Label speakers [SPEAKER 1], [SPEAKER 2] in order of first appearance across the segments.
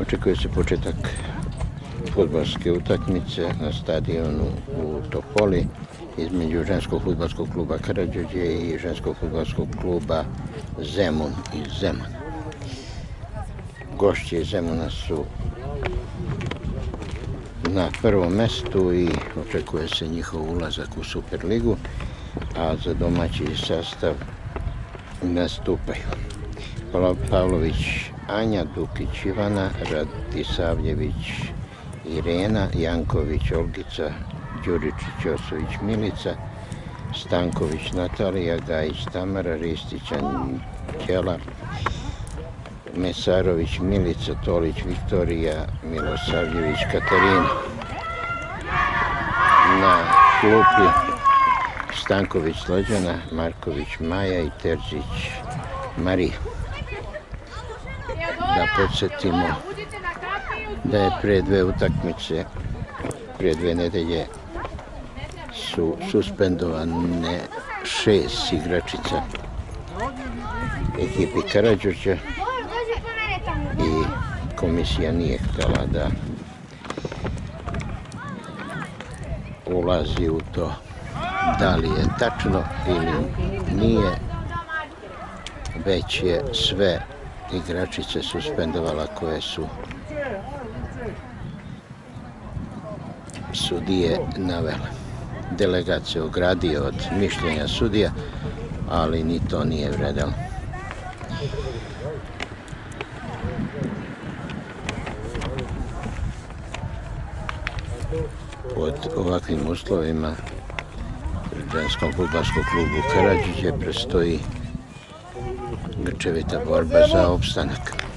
[SPEAKER 1] Očekuje se početak futbalske utakmice na stadionu u Topoli između ženskog futbalskog kluba Karadžođe i ženskog futbalskog kluba Zemun iz Zemuna. Gošće iz Zemuna su na prvom mestu i očekuje se njihov ulazak u Superligu, a za domaći sastav nastupaju Pavlović Anja, Dukić Ivana, Radisavljević Irena, Janković Olgica, Đuričić Osović Milica, Stanković Natalija, Gajić Tamara, Ristić Anđela, Mesarović Milica, Tolić Viktorija, Milosavljević Katarina. Na klupi Stanković Slađana, Marković Maja i Terzić Marija. Da podsjetimo da je pre dve utakmice, prije dve nedelje su suspendovane šest igračica ekipi Karadžođa i komisija nije htjela da ulazi u to da li je tačno ili nije, već je sve igračice suspendovala koje su sudije navele. Delegacija ogradio od mišljenja sudija, ali ni to nije vredalo. Pod ovakvim uslovima ženskom futbalskom klubu Karadžiće prestoji grčevita borba za opstanak.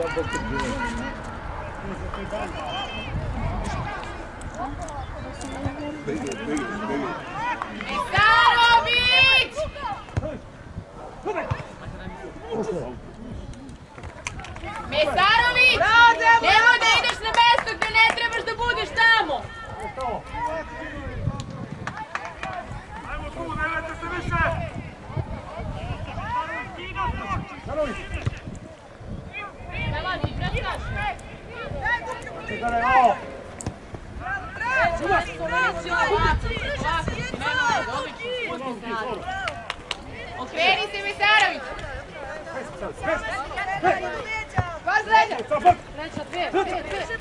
[SPEAKER 2] Mesarović! Mesarović! Nemoj da ideš na mesto gdje ne trebaš da budeš tamo! Prelazi, prelazi. Okreni se Mesarović! Pas leđa!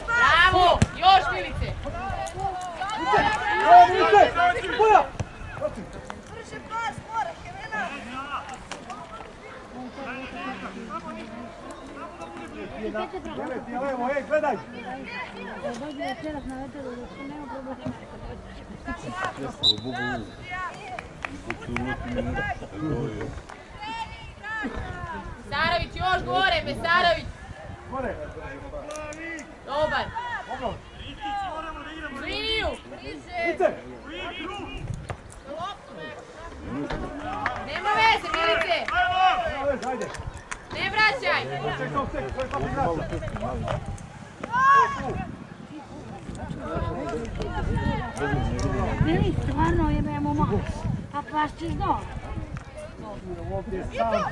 [SPEAKER 2] Bravo! Još Milice! Mesarović još gore, Mesarović! Dobar! U Liniju! Nema veze, Milice! Ne vraćaj!
[SPEAKER 3] Vidi, stvarno jebemo malo. Pa pašćeš dole.
[SPEAKER 2] Izlaz!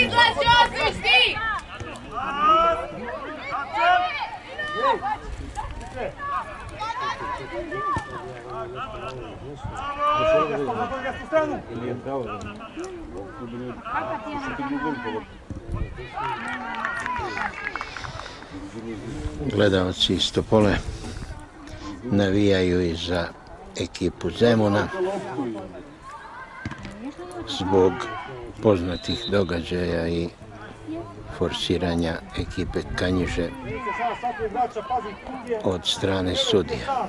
[SPEAKER 2] Izlaz, Ćosić, ti!
[SPEAKER 3] Kakva je na
[SPEAKER 1] Gledalci iz Topole navijaju i za ekipu Zemuna zbog poznatih događaja i forsiranja ekipe Kanjiže od strane sudija.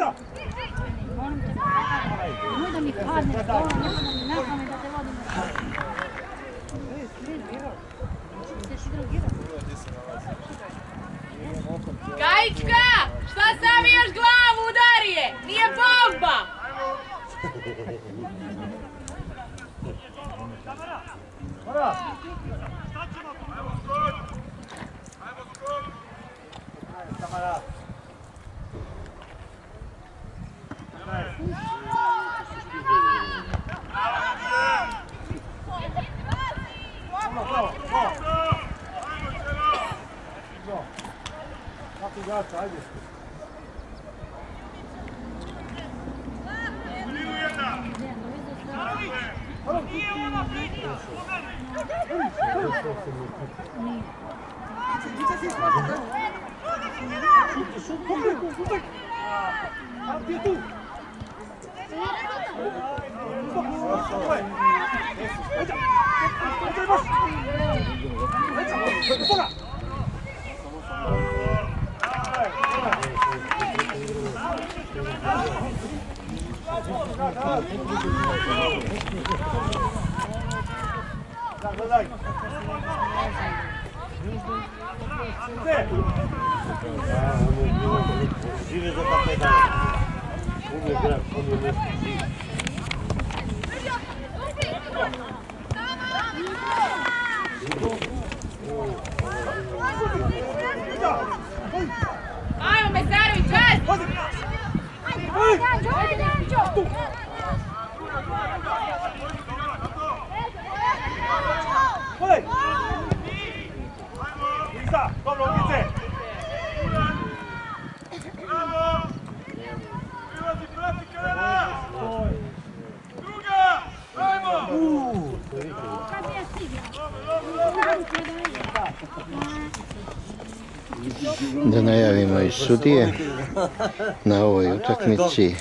[SPEAKER 3] po Molim te, nemoj da mi padne dole, nemoj da mi napane da te vodim na
[SPEAKER 2] Kajička, šta savijaš glavu, udari je! Nije bomba!
[SPEAKER 4] Zlata, ajde ste. Blinu jedna! Karović! Nije
[SPEAKER 3] ona pita!
[SPEAKER 4] Pogledaj!
[SPEAKER 3] Ti se ispravite! Ti šut, pogledaj, utak! Tam ti
[SPEAKER 4] je tu! Ajde, ajde, baš! Ajde, ajde, baš! Nešto živ.
[SPEAKER 2] Ajmo, Mesarović, čas!
[SPEAKER 4] Hodaj! Iza, dobro, ulice!
[SPEAKER 1] Da najavimo i sudije na ovoj utakmici.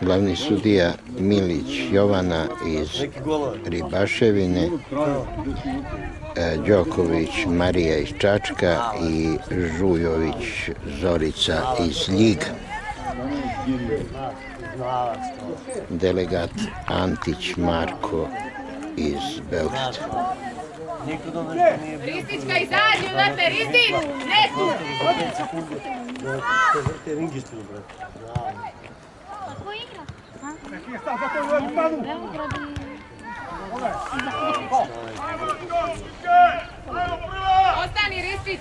[SPEAKER 1] Glavni sudija Milić Jovana iz Ribaševine, e, Đoković Marija iz Čačka i Žujović Zorica iz Ljiga. Delegat Antić Marko iz Beograda.
[SPEAKER 4] Bio.
[SPEAKER 2] Ristićka, izađi odatle, Ristić! Ne tu!
[SPEAKER 4] Za 5 sekundi da se vrte ringištu, brate. Bravo.
[SPEAKER 3] Ko igra?
[SPEAKER 4] Panu!
[SPEAKER 3] Beograd i...
[SPEAKER 2] Ostani, Ristić!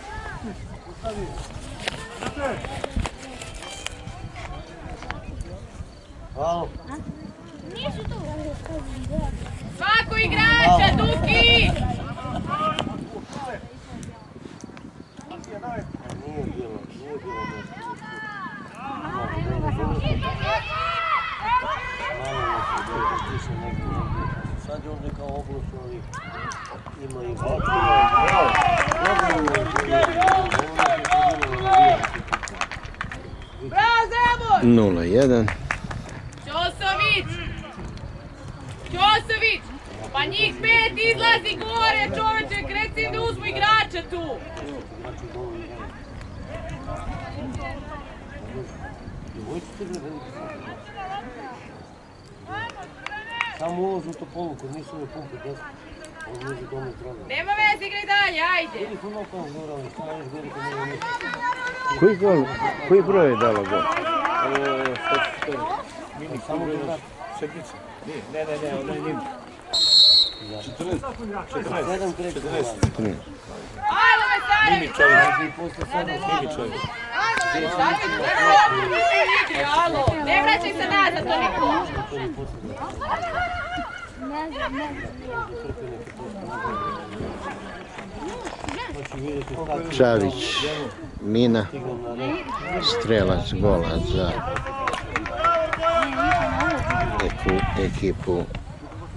[SPEAKER 4] Hvala.
[SPEAKER 3] Nisu tu.
[SPEAKER 2] Svako igrača, Duki!
[SPEAKER 4] Nije bilo, nije bilo nešto.
[SPEAKER 3] Evo ga samo.
[SPEAKER 4] Malo je negdje negdje. Sad je ovdje kao oblast ovih. Ima i Bravo!
[SPEAKER 2] Bravo, Zemur!
[SPEAKER 1] 0-1.
[SPEAKER 2] Ćosović! Ćosović! Pa njih pet izlazi gore, čoveče, kreci da uzmu igrača tu!
[SPEAKER 4] Znači, dobro igraju. Djevojčice bre, veliki su. Samo ulaz u topolu, kod nisu ove pumpe desno. Ovo može doma zdravlje.
[SPEAKER 2] Nema veze, igraj dalje, ajde!
[SPEAKER 4] Ili su nokao zorali, šta još gore kad nema ništa.
[SPEAKER 1] Koji gol, koji broj je dala gol?
[SPEAKER 4] Samo da vrati.
[SPEAKER 5] Sedmica. Ne, ne, ne, ona je njim. 14. 14.
[SPEAKER 4] Sedam kreće.
[SPEAKER 5] 14.
[SPEAKER 2] Ajde, Mesarević!
[SPEAKER 5] Mimi čovjek.
[SPEAKER 4] I posle sedam
[SPEAKER 5] Mimi čovjek.
[SPEAKER 2] Ne vraćaj se nazad, to
[SPEAKER 3] Ne
[SPEAKER 1] Čavić, Mina, strelac gola za ekipu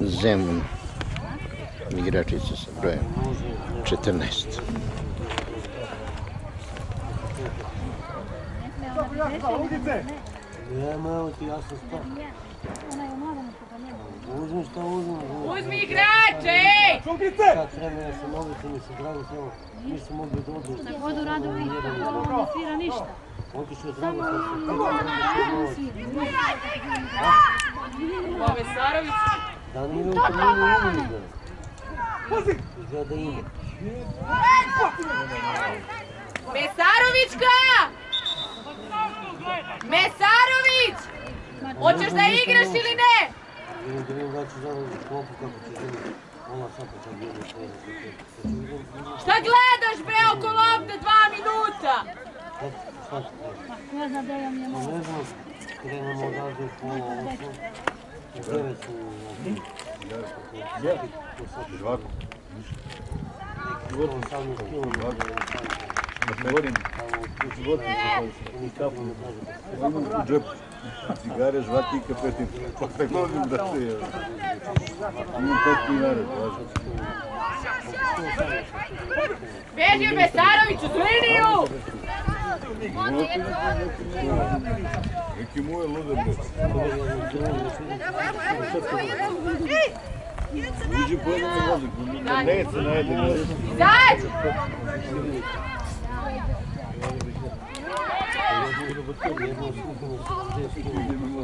[SPEAKER 1] Zemun, igračica sa brojem 14.
[SPEAKER 4] Nema, evo ti ja sam stao.
[SPEAKER 3] Ona je u nogometu, pa nema.
[SPEAKER 4] Uzmi šta uzmi. uzmi.
[SPEAKER 2] Igrače, ej!
[SPEAKER 4] Sad vremena se novice mi se drago samo. Nisu mogli da odu.
[SPEAKER 3] Šta god uradu vi, ovo ne svira ništa.
[SPEAKER 4] Otišao je drago sam se.
[SPEAKER 3] Samo ne svira.
[SPEAKER 2] Ovo Mesarović,
[SPEAKER 4] Da nije u terminu ima izgleda. Izgleda da ima.
[SPEAKER 2] Mesarovićka! Mesarović! Hoćeš da igraš ili ne? Šta gledaš bre oko lopte dva minuta?
[SPEAKER 3] Pa ne znam da ja mi je
[SPEAKER 4] Pa znam, krenemo odavde u pola osam. U
[SPEAKER 5] Žvaku.
[SPEAKER 4] neki 18 km.
[SPEAKER 5] Govorim,
[SPEAKER 4] Tamo u
[SPEAKER 5] životinje se koji
[SPEAKER 4] Ni kapu.
[SPEAKER 5] Imam u džepu. Cigare, žvaki i kapetin. Pa ne govorim da se je. Imam pet dinara, važno.
[SPEAKER 2] Beži Mesarović uz liniju!
[SPEAKER 5] Neki mu je luda, bre. Uđi po jednom i vozi. Ne se najde.
[SPEAKER 2] Izađi!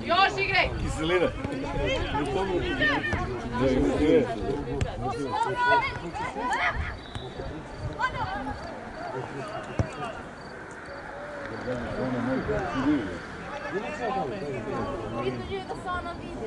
[SPEAKER 2] Još igraj!
[SPEAKER 5] Kiselina!
[SPEAKER 2] Vidim
[SPEAKER 5] da se ona vidi.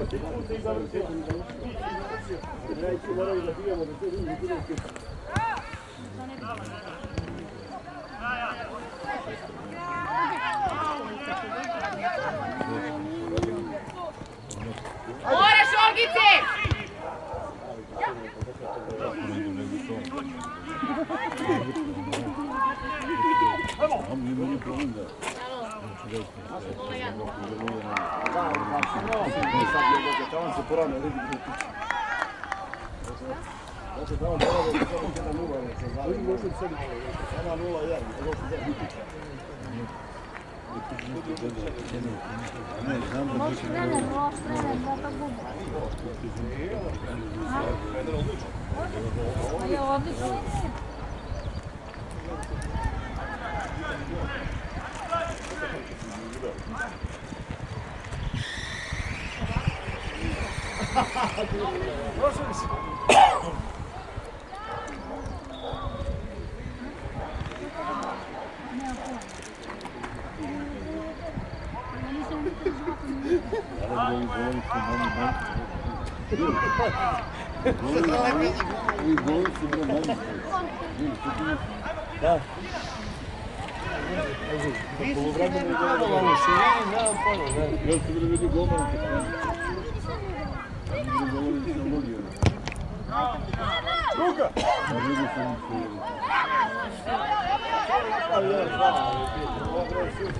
[SPEAKER 5] Znači, tamo dole je samo 1-0, ne se zna. Oni možu sebi, ona 0-1, ovo su
[SPEAKER 3] Хорошо, Igual o Subramani. Да.
[SPEAKER 6] Я в тебе веду голову. Рука! Я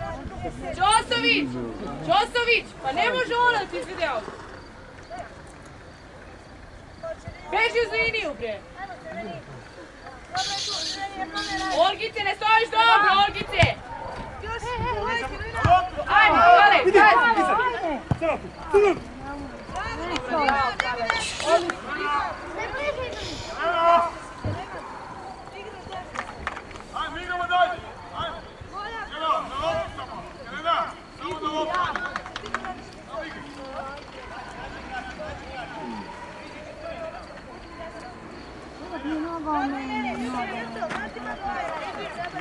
[SPEAKER 6] su bili manje. Bili su bili
[SPEAKER 4] Da. Poluvremenu je djelovalo u širini, nemam pojma, ne.
[SPEAKER 6] Jel su bili vidi golman? Bili govorili su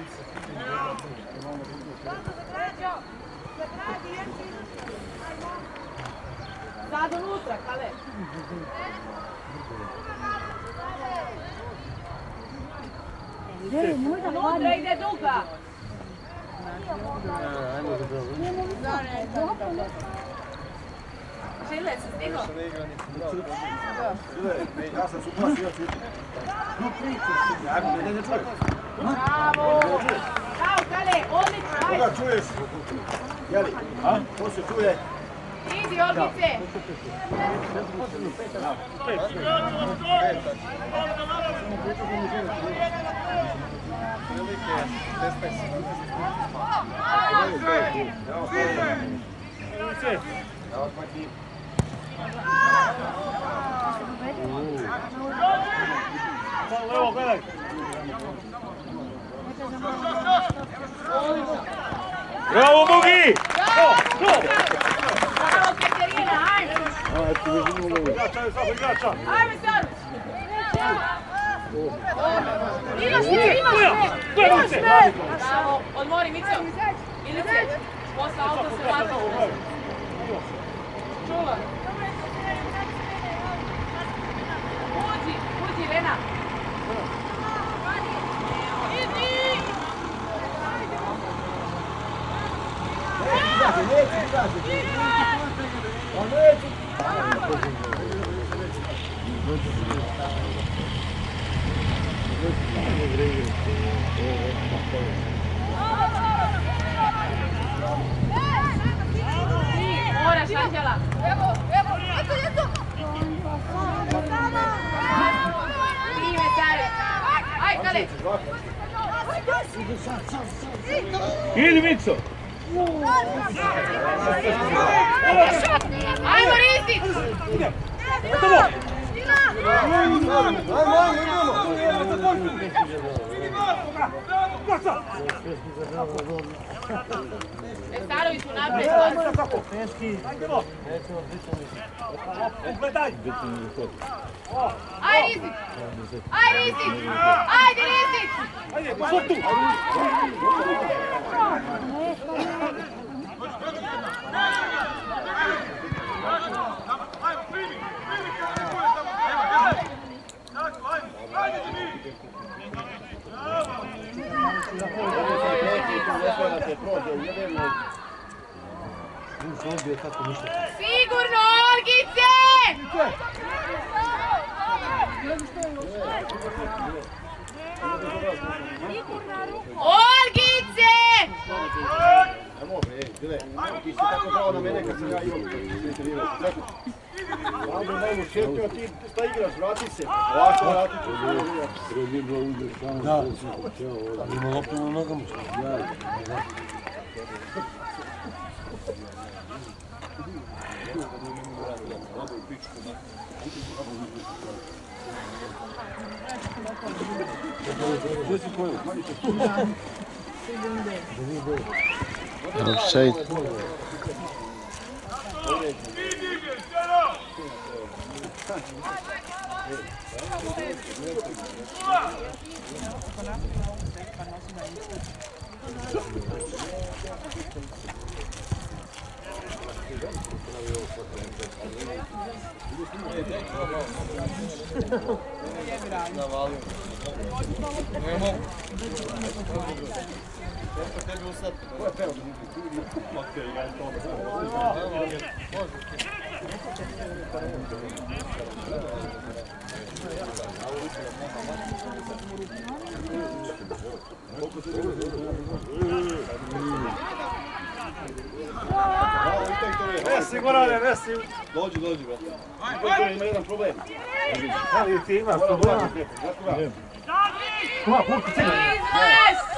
[SPEAKER 6] mnogi. Ruka! A vidi su mi su Gdje golman je sam?
[SPEAKER 4] I gotovo, ne.
[SPEAKER 3] Ne.
[SPEAKER 2] Ne može ona da ti izvede auto. Beži uz liniju, bre! Olgice, ne stojiš dobro, Olgice! Ajmo, Kale, kazi! Sad unutra, Kale. Unutra ide duga. Žile se stigo?
[SPEAKER 6] Ja sam suglasio.
[SPEAKER 2] Bravo! Bravo, Kale, odlično, ajde!
[SPEAKER 6] Koga čuješ? Jeli? A? Ko se čuje?
[SPEAKER 2] Idi, Olgice!
[SPEAKER 4] Evo, gledaj. Bravo, Mugi!
[SPEAKER 2] Bravo, ajde!
[SPEAKER 4] Igrača.
[SPEAKER 2] Ajme! Imaš sve, imaš sve! Imaš sve! Bravo, odmori, Mico. Ilice, posle auto se vrata. Čuva. Uđi, uđi, Lena. Moraš, Anđela. Ajmo, Ristić! Mesarović u napred.
[SPEAKER 4] Gledaj!
[SPEAKER 2] Aj, Ristić! Aj, Ristić! Ajde, Ristić!
[SPEAKER 4] Ajde,
[SPEAKER 2] Sigurno, Olgice! Olgice!
[SPEAKER 6] Ajmo bre, gledaj. Ti si tako žao na mene kad sam ja imao. Čekaj. Andro, najmo šetio, ti šta igraš, vrati se. Ovako, vrati se.
[SPEAKER 4] Da, ima loptu na nogama.
[SPEAKER 1] Офсайд.
[SPEAKER 4] Thank you.
[SPEAKER 7] Ne mogu.
[SPEAKER 6] Teško
[SPEAKER 7] tebi usad.
[SPEAKER 6] Ko je peo? Ma
[SPEAKER 5] te, ja to.
[SPEAKER 4] Može.
[SPEAKER 5] Koliko se
[SPEAKER 6] Vesi, Gorane, vesi. Dođi, dođi, brate. Inspektor ima jedan problem.
[SPEAKER 4] Ali ti imaš.
[SPEAKER 6] Gledaj.
[SPEAKER 4] Koga kurta cigareta?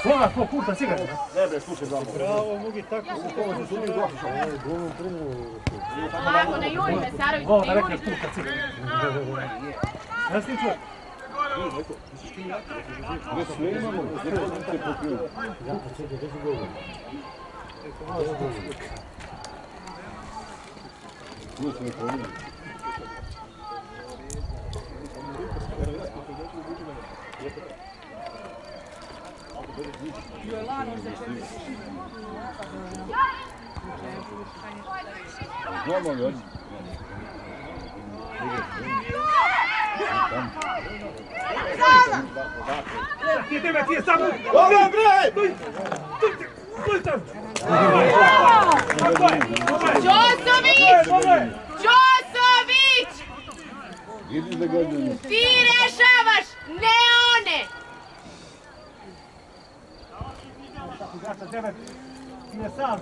[SPEAKER 4] Koga ko kurta cigareta?
[SPEAKER 6] Ne bre, slušaj za mnom.
[SPEAKER 4] Bravo, Mugi, tako se to se sumi došao.
[SPEAKER 2] Ovako, ne juri me, Sarović,
[SPEAKER 4] Ovo
[SPEAKER 2] ne
[SPEAKER 4] da
[SPEAKER 2] juri
[SPEAKER 4] rekne
[SPEAKER 2] me.
[SPEAKER 4] kurta cigareta. Ja sam čuo.
[SPEAKER 6] Ne sve imamo, ne poznate pokriju. Nisam ne pominjam. Normalno, ja.
[SPEAKER 4] Ti je tebe, ti je samo...
[SPEAKER 6] Dobro, bre!
[SPEAKER 4] Tam!
[SPEAKER 2] Ćosović! Ćosović!
[SPEAKER 6] Da.
[SPEAKER 2] Ti rešavaš, ne one!
[SPEAKER 4] Ja sam. Ne sam.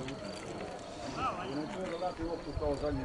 [SPEAKER 6] Kao zadnji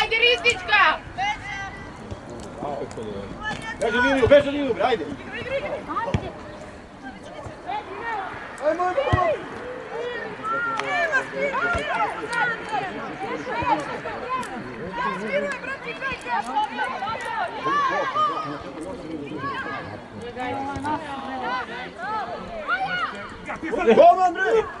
[SPEAKER 2] Ajde, Rizdićka!
[SPEAKER 6] Beži liniju, beži liniju, bre, ajde. Golman, bre!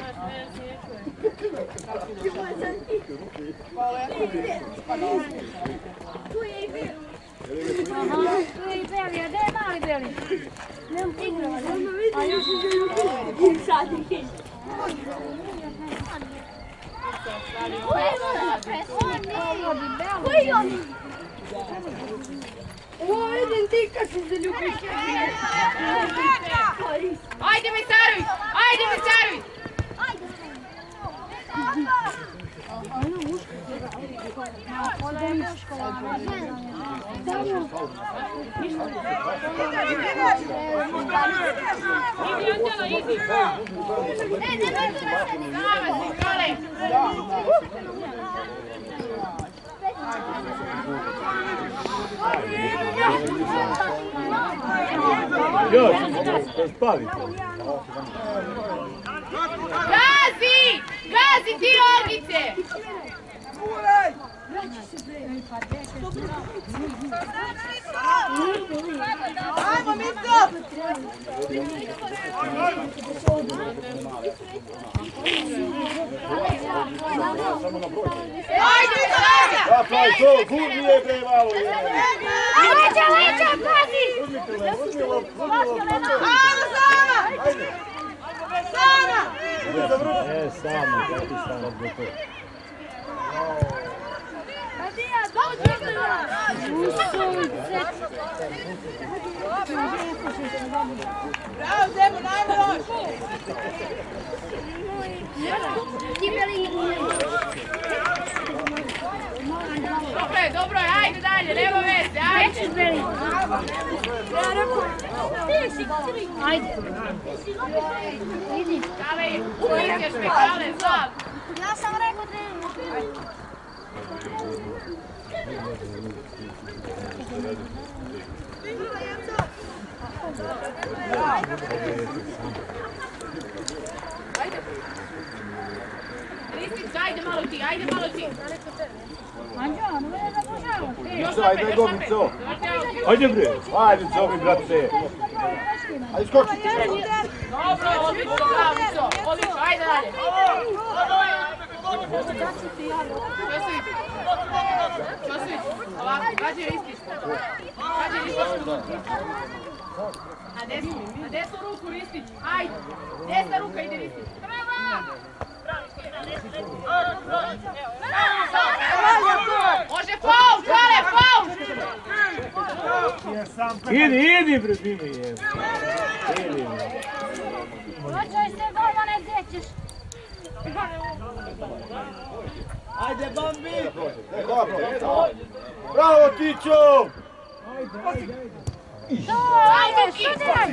[SPEAKER 3] Aha, tu je i Beli, a gde je mali Beli? A još je vidim ti.
[SPEAKER 2] Ajde, Mesarović! Ajde, Mesarović! Idi, Dole!
[SPEAKER 4] Još, spavite.
[SPEAKER 2] Gazi! Gazi ti!
[SPEAKER 6] Samo na broj.
[SPEAKER 2] Ajde, ajde!
[SPEAKER 6] Da, pravi to, gurni je bre malo. je.
[SPEAKER 3] Leđa, leđa, pazi!
[SPEAKER 6] Uzmi uzmi!
[SPEAKER 2] Ajde. Sara!
[SPEAKER 6] Ide za vrh.
[SPEAKER 4] E, samo, kako samo do to.
[SPEAKER 2] Bravo, Zemo, najmo loš! Dobro je, dobro je, ajde dalje, nema veze, ajde!
[SPEAKER 3] Ajde. Idi.
[SPEAKER 2] Ulićeš me, Kale, znam!
[SPEAKER 3] Ja sam rekao da
[SPEAKER 2] Ristić, ajde malo ti, ajde malo ti!
[SPEAKER 3] Ne mene da požao.
[SPEAKER 2] Još
[SPEAKER 6] Mico, ajde go. Mico.
[SPEAKER 4] Ajde bre.
[SPEAKER 6] Ajde, zovi, brate. Ajde, skoči.
[SPEAKER 2] Dobro, odlično, bravo, Mico, odlično, ajde dalje! Ćosić, Ćosić, ovako, gađi Ristić. Gađi Ristić. Na desnu, na desnu ruku Ristić, ajde! Desna ruka ide Ristić. Može faul, Kale, faul!
[SPEAKER 4] Idi, idi bre, je. Idi.
[SPEAKER 3] Hoćeš se golmane, gdje ćeš?
[SPEAKER 6] Ajde, bravo. Bravo, Tićo.
[SPEAKER 3] Ajde, šutiraj!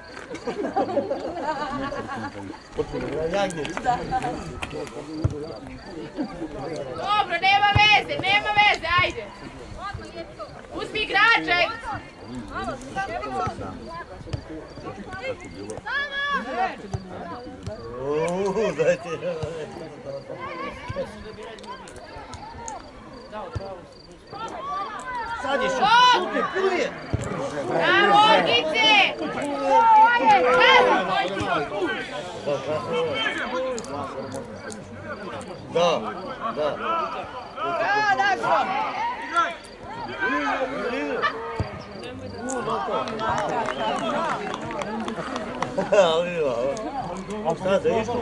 [SPEAKER 2] Dobro, nema veze, nema veze,
[SPEAKER 4] a sad da isto.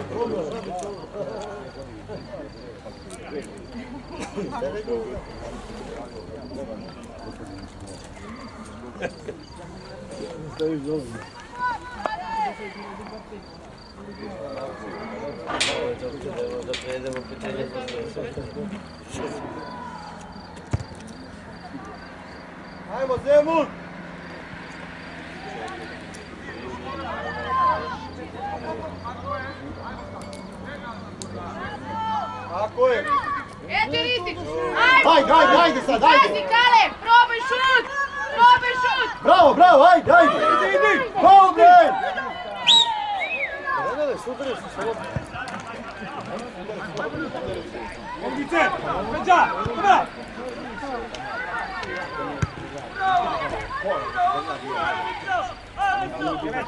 [SPEAKER 4] Da prejdemo pitanje
[SPEAKER 6] Ajmo, Zemun. Tako je.
[SPEAKER 2] Eto Ristić! Ajde!
[SPEAKER 6] Ajde, ajde, ajde sad, ajde.
[SPEAKER 2] Pazi, Kale! Probaj šut! Probaj šut!
[SPEAKER 6] Bravo, bravo, ajde, ajde. Idi, idi. Go, bre.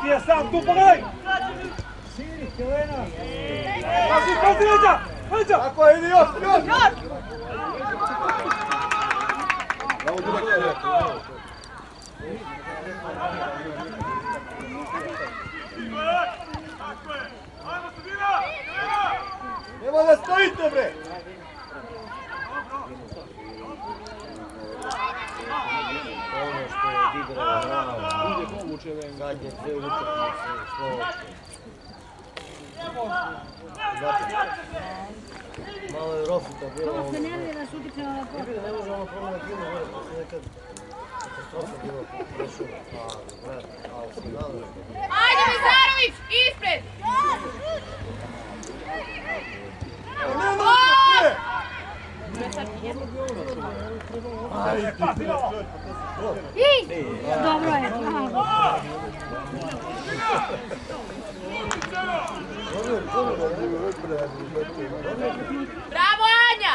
[SPEAKER 8] Ti je sam tu pogledaj! Pazi, pazi, leđa! Leđa!
[SPEAKER 6] Tako je, idi još, još. Bravo, direktore. Nema da stojite, bre.
[SPEAKER 4] Ono što je odigrao Rao, zadnje dve utakmice, što... Malo je rofita bilo,
[SPEAKER 3] Se nervira, šuti prema
[SPEAKER 4] Vidi, ne može ono prvo na kilu, gore, to se nekad katastrofa bilo prošlo, a vrat, a u finalu,
[SPEAKER 2] Ajde, Mizarović! Ispred!
[SPEAKER 3] I, dobro je. Aha.
[SPEAKER 2] Bravo Anja!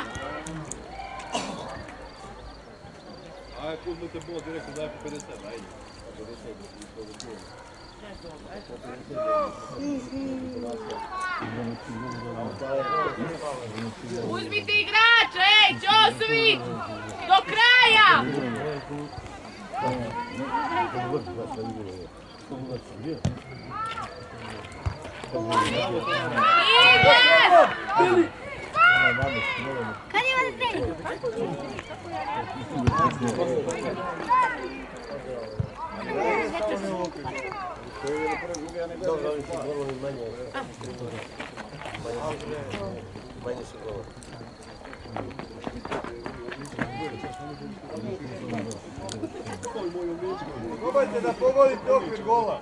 [SPEAKER 6] Aj, uzmite bol, direktno daj po 50, ajde.
[SPEAKER 2] Uzmite igrača, ej, Ćosović! Do kraja! Ide!
[SPEAKER 3] Kad je vas
[SPEAKER 4] golovi manje. Su golovi.
[SPEAKER 6] Probajte da pogodite okvir gola.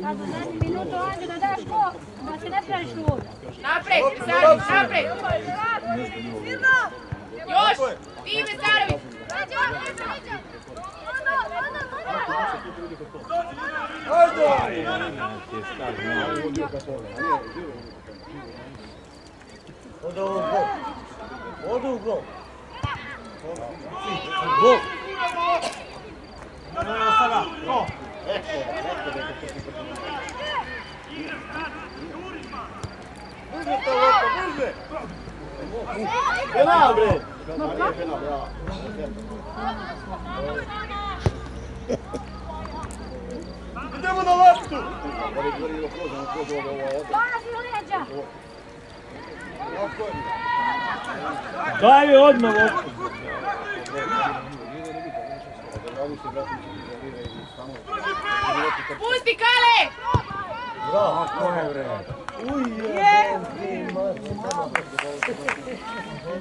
[SPEAKER 3] Sad za 10 minuta ajde da daš ko, da se ne praviš lud.
[SPEAKER 2] Napred, Mesarović, napred! Još! Ti Mesarović!
[SPEAKER 4] Ode ovo u gol. Ode u gol. Gol.
[SPEAKER 6] Brže to lopo, brže! Penal, bre! Nije penal, bravo. Idemo na loptu! Gori, gori, ovo kroz, ono kroz, ovo, ovo, ovo.
[SPEAKER 3] Dolazi u leđa.
[SPEAKER 6] Ovako je.
[SPEAKER 8] Daj mi odmah loptu.
[SPEAKER 6] Odradi se, brate, izolira i samo.
[SPEAKER 2] Pusti Kale!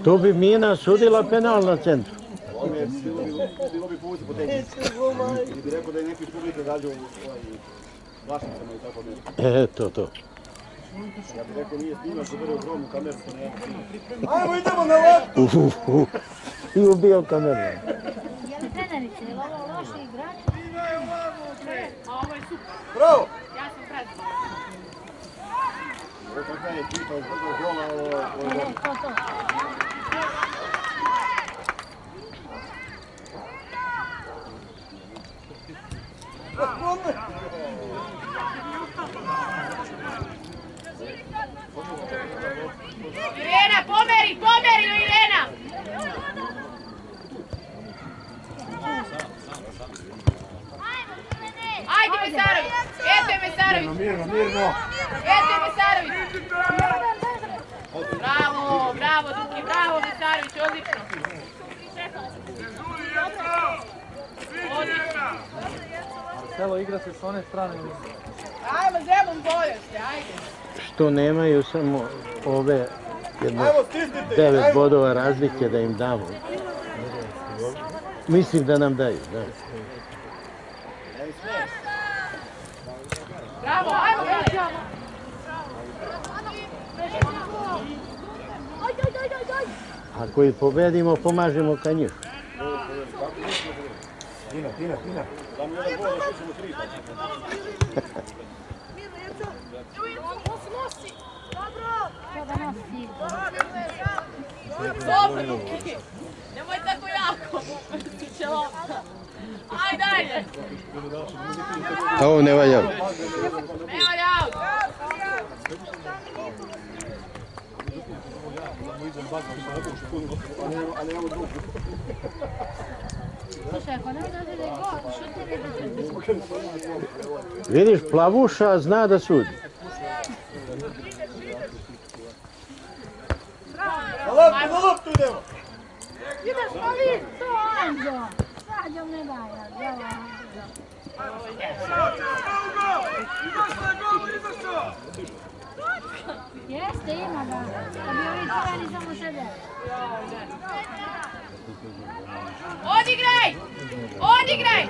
[SPEAKER 1] Tu bi Mina sudila penal na centru.
[SPEAKER 6] On je, bilo bi, bilo bi povući po tehnici. Ili bi rekao da je neki gađao u vašnicama i tako nešto.
[SPEAKER 1] E, to, to.
[SPEAKER 6] Ja bih rekao nije snimaš, udario ogromnu kameru, to nema. Ajmo, idemo na loptu!
[SPEAKER 1] Uh, uh. I ubio kameru.
[SPEAKER 3] Je trenerice, je ovo loši igrač?
[SPEAKER 2] A ovo je super,
[SPEAKER 6] Bravo!
[SPEAKER 2] ja sam predstavila.
[SPEAKER 6] Ovo kakva je ekipa iz prvog gola, ovo, je
[SPEAKER 3] Ne, to, to.
[SPEAKER 2] Irena, pomeri, pomeri ju Irena! Ajde Mesarović! Eto je Mesarović!
[SPEAKER 6] Mirno, mirno!
[SPEAKER 2] Eto je Mesarović! Bravo, bravo Duki, bravo Mesarović, odlično!
[SPEAKER 8] Selo igra se s one strane.
[SPEAKER 2] Ajmo Zemun bolje ste, ajde!
[SPEAKER 1] Što nemaju samo ove jedno devet bodova razlike da im damo. Mislim da nam daju, da.
[SPEAKER 2] Bravo, ajmo Kale!
[SPEAKER 1] Ako ih pobedimo, pomažemo kanju.
[SPEAKER 6] Tina, Tina, Tina. Da mi jedan gol, da pišemo tri.
[SPEAKER 3] To da nosi.
[SPEAKER 2] Dobro Duki! Nemoj tako jako! Stiće lopta! Dalje!
[SPEAKER 1] A ovo ne valja.
[SPEAKER 2] Ne valja
[SPEAKER 1] Vidiš, plavuša zna da sudi.
[SPEAKER 6] Na loptu, na loptu idemo!
[SPEAKER 3] Ideš pa vi, to Anđo. Jeste, ima ga. Da bi crveni samo sebe.
[SPEAKER 2] Odigraj! Odigraj!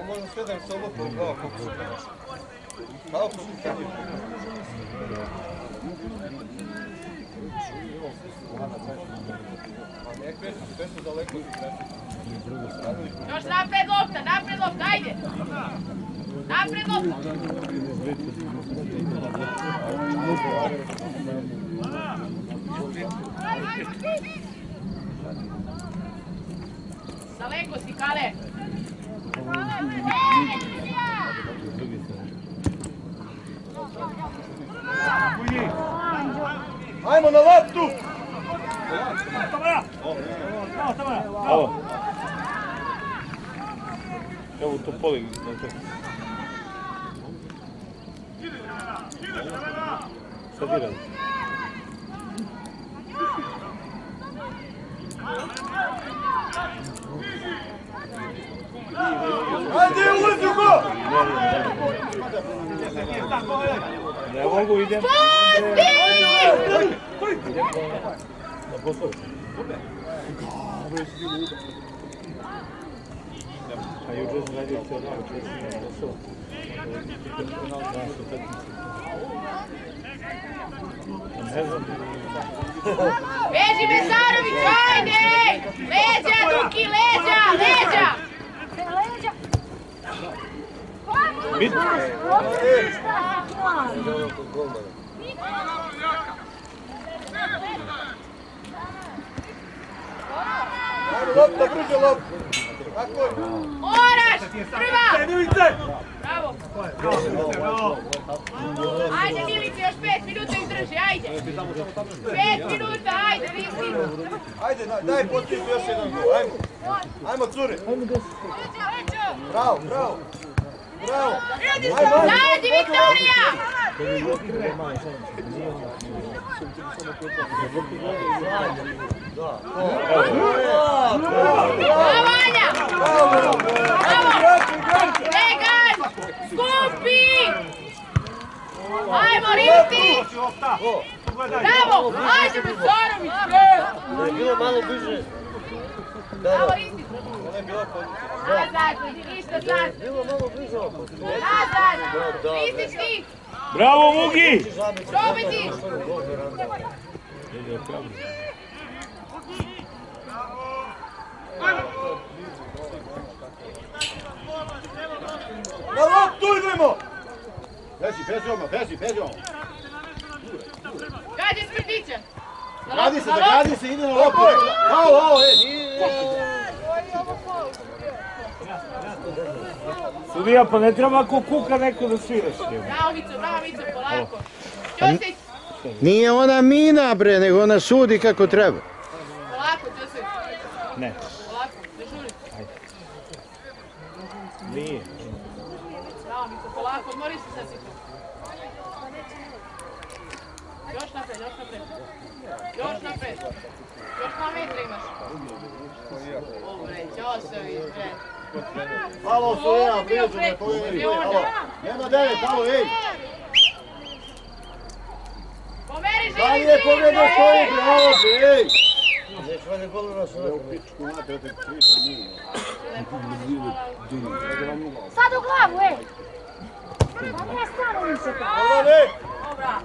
[SPEAKER 6] On može sve da im se olupi kao kako su Kao kako su tebi.
[SPEAKER 2] Još napred lopta, napred lopta, ajde! Napred lopta! Daleko si, Kale!
[SPEAKER 6] Ajmo na loptu!
[SPEAKER 8] Ovo. Evo u Topoli. Sad igra.
[SPEAKER 6] Ajde, ulazi u go!
[SPEAKER 8] Ne mogu idem. A juče sam radio cijel dan, juče sam imao posao. Danas utakmica. Ne znam.
[SPEAKER 2] Beži Mesarović, ajde! Leđa, Duki, leđa, leđa!
[SPEAKER 3] Leđa.
[SPEAKER 8] Bit.
[SPEAKER 6] Ajde, lopta, brže lopta! Tako je!
[SPEAKER 2] Oraš! Prva! Bravo! Ajde Milice, još pet minuta izdrži, ajde! Pet minuta, ajde, visi!
[SPEAKER 6] Ajde, daj, potijetu još jedan gol, ajmo! Ajmo, cure! Bravo, bravo!
[SPEAKER 2] Zadi, Viktorija!
[SPEAKER 6] Igrači!
[SPEAKER 2] Vegan! Skupi! Ajmo, Ristić! Bravo! Ajde, Besarović!
[SPEAKER 4] Da bilo malo.
[SPEAKER 2] Bravo, Ristić!
[SPEAKER 6] Ona je pozicija.
[SPEAKER 2] Nazad, ništa sad! Nazad! Ti!
[SPEAKER 8] Bravo, Mugi!
[SPEAKER 2] Probaj ti!
[SPEAKER 6] Na loptu idemo! Beži, beži beži, beži odmah.
[SPEAKER 2] Gađe!
[SPEAKER 6] Gradi se, da gradi se, ide na loptu. Halo, halo, e, nije.
[SPEAKER 8] Sudija, pa ne treba ako kuka neko da sviraš.
[SPEAKER 2] Bravo, Mico, bravo, Mico, polako!
[SPEAKER 1] Nije ona mina bre, nego ona sudi kako treba.
[SPEAKER 2] Polako, Ćosić!
[SPEAKER 8] Ne,
[SPEAKER 2] Polako, ne žuri!
[SPEAKER 8] nije.
[SPEAKER 2] Bravo, Mico, polako, odmori se sad si tu! Još napred, još napred! Još napred! Još dva metra imaš! Dobre, Ćosović, bre!
[SPEAKER 6] Halo, Sojena, prijeđu me, povjeri, halo. Nema devet, halo, ej.
[SPEAKER 2] Pomeri
[SPEAKER 6] Da li je
[SPEAKER 2] živi
[SPEAKER 6] pobjeda
[SPEAKER 2] bre!
[SPEAKER 6] stoji, bre, halo, bre, ej.
[SPEAKER 4] Neće vam je gol nas uvijek.
[SPEAKER 3] Sad u glavu, ej! Pa ne stane mi se to.
[SPEAKER 6] Halo, ne.
[SPEAKER 2] Dobra!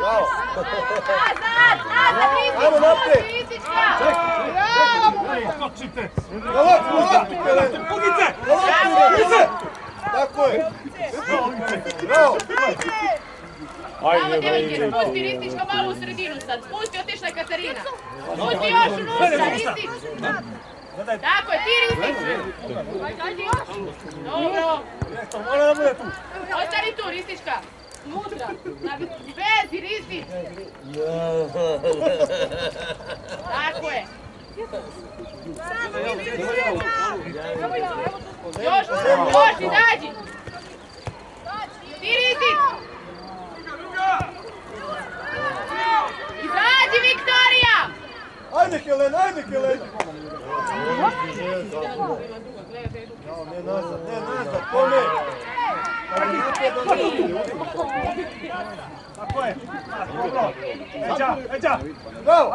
[SPEAKER 6] Bravo.
[SPEAKER 2] Nazad, nazad, Ristić!
[SPEAKER 6] Ajmo naprijed. Helena. Na loptu, ide. Tako je. Bravo.
[SPEAKER 8] Ajde,
[SPEAKER 2] djevojke, spusti Ristićka malo u sredinu sad. Spusti, otišla je Katarina. Spusti još unutra, Ristić! Tako je, ti Ristić! Dobro! Ostani tu, Ristićka! Unutra! Vezi, Ristić! Tako je! Još, još, izađi! Ti Ristić! Izađi, Viktorija!
[SPEAKER 6] Ajde, Helena, ajde, Helena. Ne nazad, ne nazad, pome. Bravo.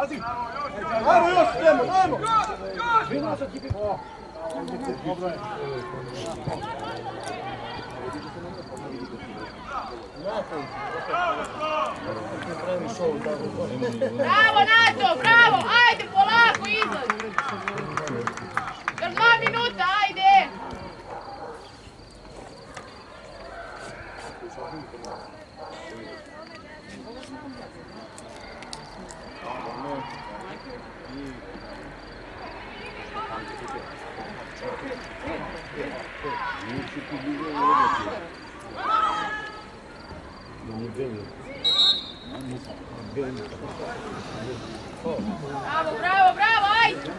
[SPEAKER 2] Bravo, Nato, bravo! Ajde, polako, izlazi! Još dva minuta, ajde! Bravo, bravo, bravo, ajde!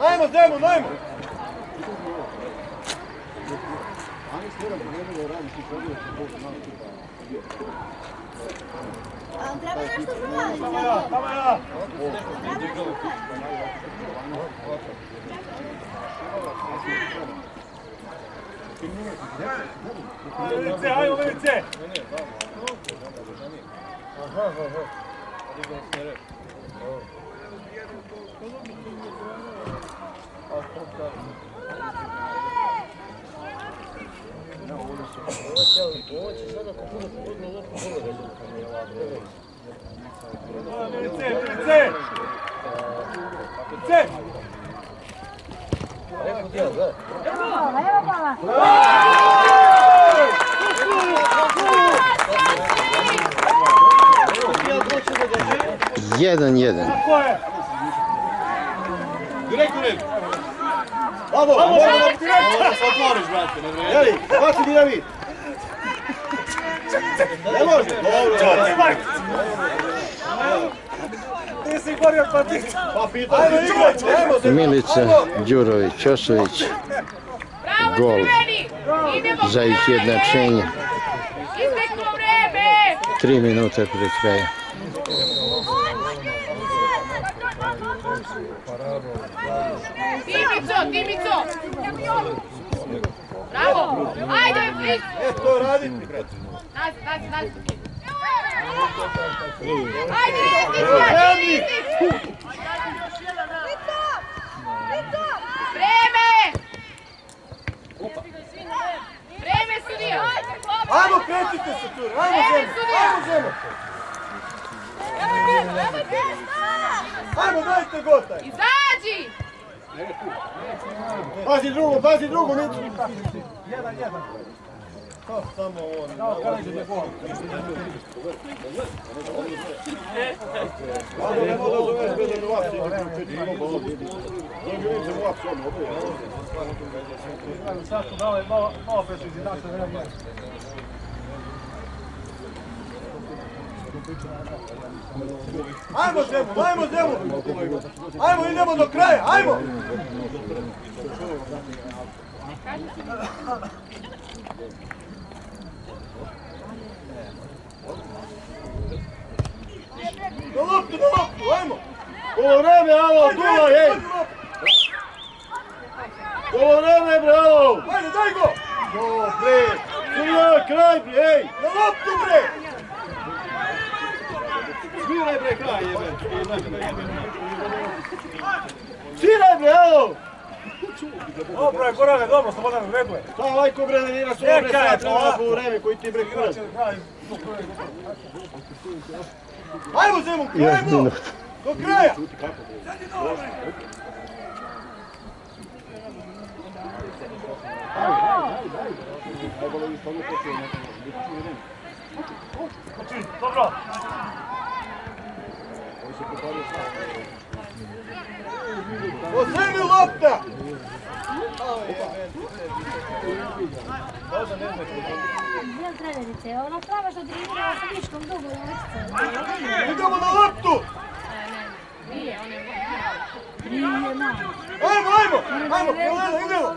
[SPEAKER 6] Ajmo, Zemon, ajmo.
[SPEAKER 3] Treba nešto pronaći.
[SPEAKER 6] Tamo ja, tamo ja. Milice, ajmo. Milice.
[SPEAKER 4] Rekao ti ja, da.
[SPEAKER 3] Evo, evo bala.
[SPEAKER 1] Jedan, jedan.
[SPEAKER 6] Red. Bravo, bravo. Ovo se otvoriš, brate, ne vredi. Jeli, baci dinamit. Ne može. Dobro, Ti si borio protiv. Pa ajmo se.
[SPEAKER 1] Milica Đurović Ćosović
[SPEAKER 2] Bravo,
[SPEAKER 1] Gol. za
[SPEAKER 2] kraj,
[SPEAKER 1] izjednačenje. Tri minute pred kraja.
[SPEAKER 2] Dimico, Dimico! Bravo! Ajde, bliz!
[SPEAKER 6] E, to raditi, brate.
[SPEAKER 2] Nazi, nazi,
[SPEAKER 6] Ajmo, kretite se tu, ajmo Zemo, ajmo Zemo. Ajmo, dajte gotaj.
[SPEAKER 2] Izađi!
[SPEAKER 6] Pazi drugo, pazi drugo, neću. Jedan, jedan. To samo on. Kao kaže je gol. Ajde, ne mogu zoveš bez da uopće ne ne mogu ovdje. Zovem se uopće ono, ovdje.
[SPEAKER 8] Sad su dali malo, malo presu izjednače vreme.
[SPEAKER 6] Ajmo Zemu, ajmo Zemu. Ajmo, idemo do kraja, ajmo. Do loptu, do loptu, ajmo. Ovo vreme, alo, dula, ej. Ovo vreme, bravo. Ajde, daj go. Dobre. Srija, kraj, bre, ej. Na loptu, bre. Sviraj, bre, kraj, jebe. Sviraj, bre, alo.
[SPEAKER 8] Dobro je, Gorane, dobro, Slobodan, regle.
[SPEAKER 6] Šta ovaj ko bre ne igra svoje bre
[SPEAKER 8] Čekaj,
[SPEAKER 6] sad treba
[SPEAKER 8] polako.
[SPEAKER 6] po vreme koji ti bre kurac. Ajmo Zemun, ajmo! Do kraja!
[SPEAKER 8] Dobro.
[SPEAKER 6] Ozemi lopta!
[SPEAKER 3] Gdje trenerice? Ona prava što trenirala sa Viškom dugo uličica.
[SPEAKER 6] Idemo na loptu!
[SPEAKER 2] Nije, on je
[SPEAKER 3] Nije malo.
[SPEAKER 6] Ajmo, ajmo! Ajmo, Jelena, idemo!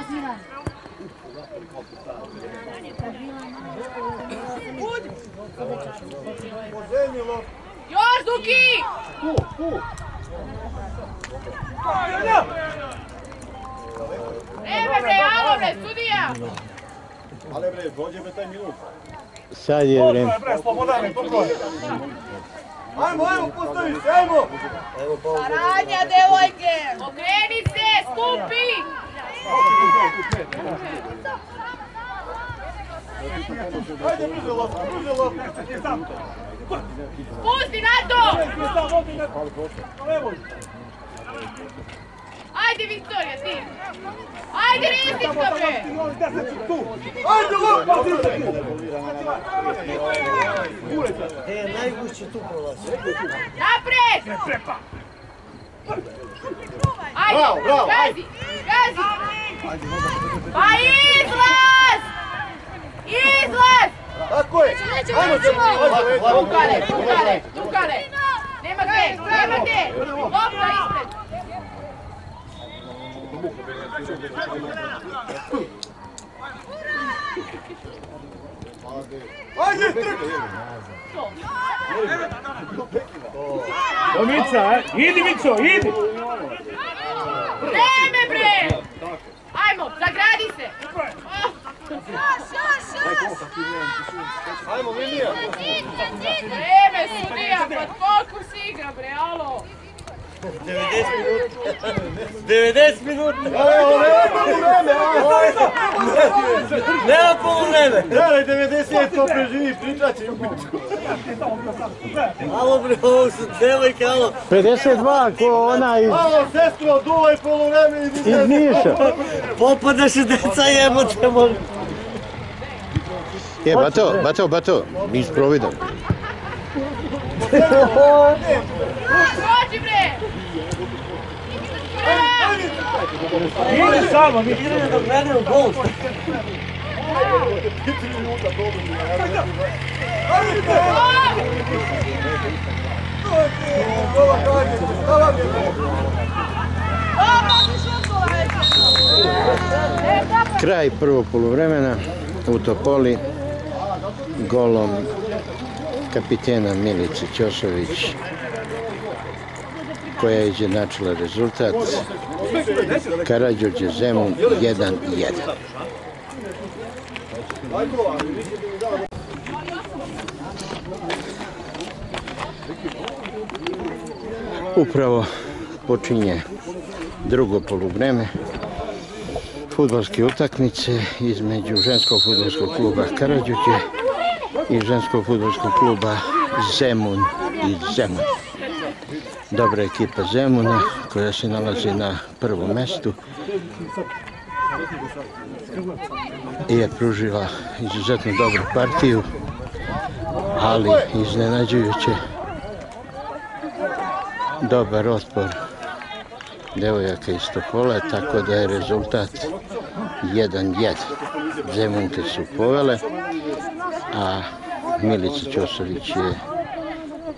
[SPEAKER 3] Osmi bila malo,
[SPEAKER 6] Ozemi loptu!
[SPEAKER 2] Još, Duki!
[SPEAKER 6] Tu, tu!
[SPEAKER 2] Vreme bre, alo bre, sudija!
[SPEAKER 6] Ale bre, dođe me taj minut.
[SPEAKER 1] Sad je vrijeme.
[SPEAKER 6] Bre, slobodane, to Ajmo, ajmo, postavi se, ajmo!
[SPEAKER 4] Evo.
[SPEAKER 2] Radnja, devojke! Okreni se, skupi!
[SPEAKER 6] Ajde, bliže loptu, bliže loptu.
[SPEAKER 2] Pusti na to! Ajde, Viktorija, ti! Ajde, Ristička, bre!
[SPEAKER 6] Ajde, loptu!
[SPEAKER 4] E, najgušće tu prolazi.
[SPEAKER 2] Napred! Ajde,
[SPEAKER 6] Bravo, bravo,
[SPEAKER 2] gazi, gazi! Pa izlaz! Izlaz!
[SPEAKER 6] Tako je! Ajmo, ajde,
[SPEAKER 2] Tukale, tukale, tukale! Nema gde, nema gde! Lopta ispred!
[SPEAKER 6] Ajde, trk!
[SPEAKER 8] Mica, e? Idi Mico, idi!
[SPEAKER 2] Vreme, bre! Ajmo, zagradi se!
[SPEAKER 6] Ajmo, Lilija!
[SPEAKER 2] Vreme, sudija, koliko si igra, bre, alo!
[SPEAKER 4] 90 minuta. 90 minuta.
[SPEAKER 6] Evo, nema poluvreme!
[SPEAKER 4] Nema poluvreme.
[SPEAKER 6] Daj, 90 to preživi, pričat će
[SPEAKER 4] Alo bre, ovo su devojke, alo.
[SPEAKER 1] 52 ko ona iz,
[SPEAKER 6] Alo, sestro, duvaj poluvreme i
[SPEAKER 1] iz Niša.
[SPEAKER 4] Popadaše deca jebote, molim.
[SPEAKER 1] Je, Bato, Bato, Bato, mi sprovidom.
[SPEAKER 2] Bre!
[SPEAKER 8] Idi samo, mi
[SPEAKER 4] Idemo da gledamo gol.
[SPEAKER 1] Kraj prvog poluvremena u Topoli golom kapitena Milice Ćošović koja je izjednačila rezultat Karadžođe Zemun 1-1. Upravo počinje drugo poluvreme futbolske utakmice između ženskog futbolskog kluba Karadžođe i ženskog futbolskog kluba Zemun i Zemun. Dobra ekipa Zemuna koja se nalazi na prvom mestu i je pružila izuzetno dobru partiju, ali iznenađujuće dobar otpor devojaka iz Topole, tako da je rezultat 1-1. Zemunke su povele, a Milica Ćosović je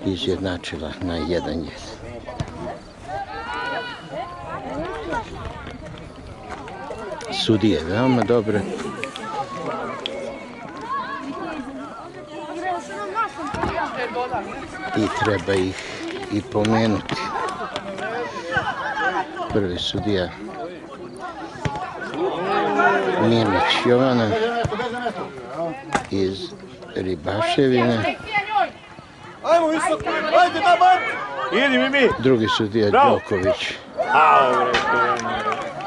[SPEAKER 1] izjednačila na 1-1. Sudije veoma dobre. I treba ih i pomenuti. Prvi sudija Milić Jovana iz Ribaševine.
[SPEAKER 6] Ajmo visoko, ajde bar!
[SPEAKER 8] Idi mi mi.
[SPEAKER 1] Drugi sudija. Đoković.
[SPEAKER 8] Au,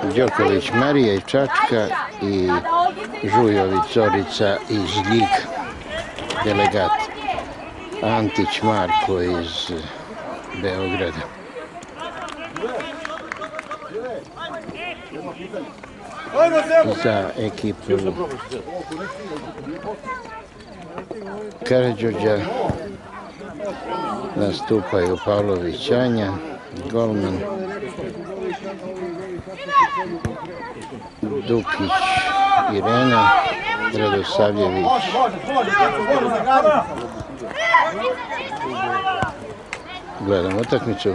[SPEAKER 1] Đoković Marija iz Čačka i Žujović Zorica iz Ljiga. Delegat Antić Marko iz Beograda. Za ekipu Karadžođa nastupaju Pavlović Anja, golman Dukić Irena, Radosavljević! Gledam utakmicu.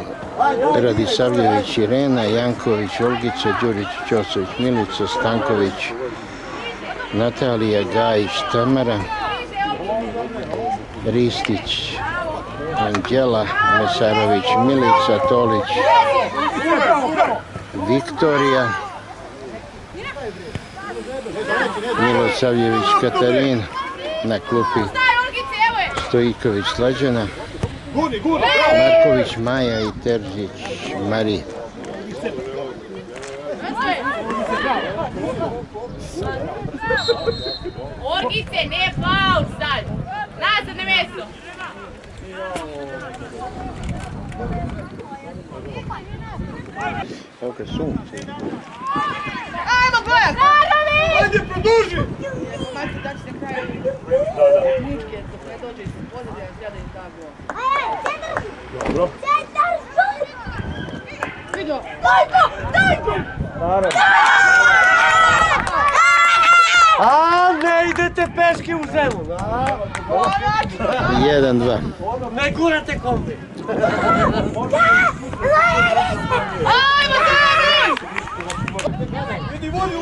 [SPEAKER 1] Radisavljević Irena, Janković Olgica, Đurić Ćosović Milica, Stanković Natalija Gajić Tamara, Ristić Anđela, Mesarović Milica, Tolić Viktorija Milosavljević Katarin, na klupi! Stojiković Slađana! Marković Maja i Terzić Marija.
[SPEAKER 2] Orgice, ne faul sad! Nazad na mjesto!
[SPEAKER 1] Evo ga sunce.
[SPEAKER 2] Ajmo, Bojan!
[SPEAKER 6] Ajde, produži!
[SPEAKER 2] Majte, da će na kraju ničke, dok ne dođe iz zjada da gol.
[SPEAKER 6] Dobro.
[SPEAKER 2] Vidio?
[SPEAKER 4] A ne idete peške u zemlju. a?
[SPEAKER 1] 1-2.
[SPEAKER 4] Ne gurate kombi.
[SPEAKER 2] Ajmo, Zari!
[SPEAKER 6] Vidi volju, vodi!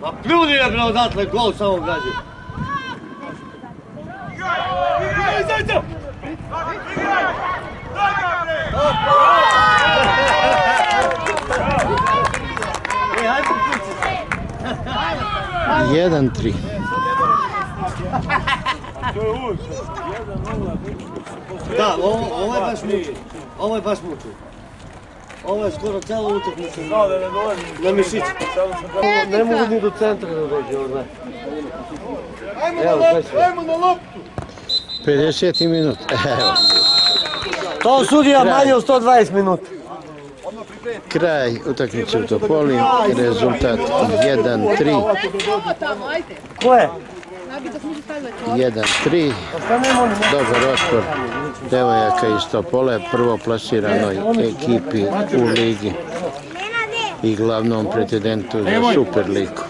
[SPEAKER 4] Ma pljuni je bre odatle, gol samo
[SPEAKER 6] zajca!
[SPEAKER 4] E, hajde kuci.
[SPEAKER 1] 1-3.
[SPEAKER 4] Da, ovo, je baš muču. Ovo je baš muču. Ovo je skoro cijelo utakmicu. Na mišić. Ne mogu ni do centra da dođe, ovo znaš.
[SPEAKER 6] Ajmo na loptu, ajmo na loptu!
[SPEAKER 1] 50 minut. Evo,
[SPEAKER 4] To sudija manje od 120 minuta.
[SPEAKER 1] kraj utakmice u Topoli, rezultat 1-3.
[SPEAKER 2] Ovo tamo, ajde.
[SPEAKER 4] Ko je?
[SPEAKER 2] Najbi da smo se stavili to.
[SPEAKER 1] 1-3.
[SPEAKER 4] Pa šta nema oni?
[SPEAKER 1] Dobar otpor devojaka iz Topole, prvo plasiranoj ekipi u ligi i glavnom pretendentu za Superligu.